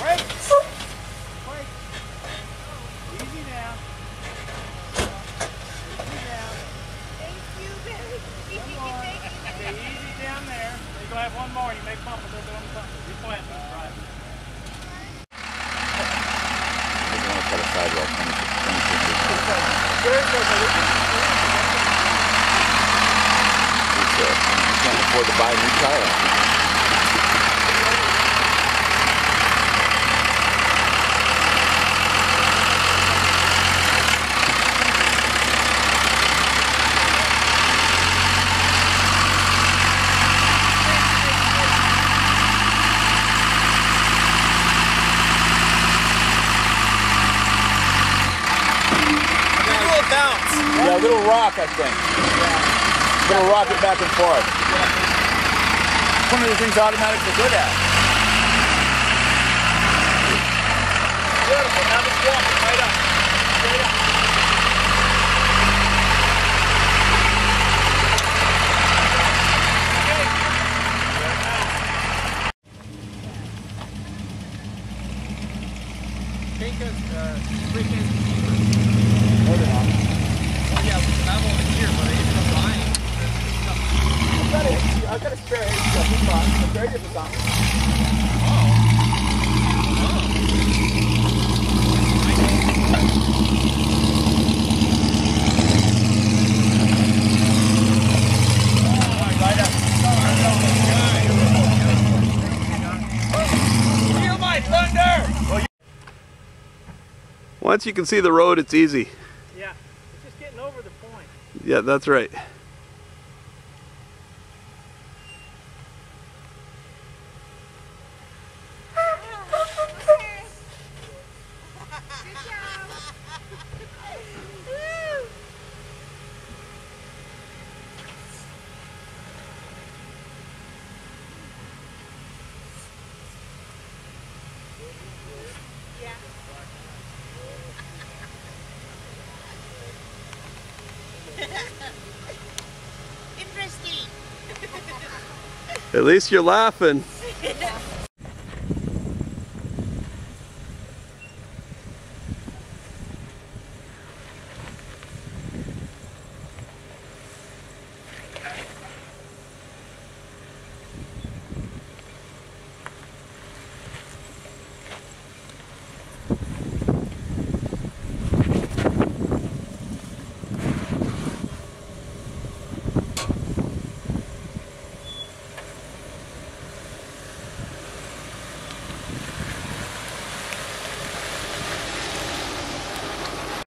Wait! Wait! Easy now. Easy now. Thank you very One easy down there. You're gonna have one more. You may pump a little bit on the pump. You're flat, right? We're going to cut a sidewalk 20 feet. He's, uh, he can't afford to buy a new tire. Yeah, a little rock, I think. A little rock it back and forth. One of the things automatics are good at. Beautiful. Now just walk it right up. Straight up. Us, uh, freaking Hold it on. Oh yeah, we have one here, but I ended up buying. I've got a, I've got a spare head stuff. It's fine. It's very my thunder! Once you can see the road, it's easy. Yeah, it's just getting over the point. Yeah, that's right. Interesting. At least you're laughing.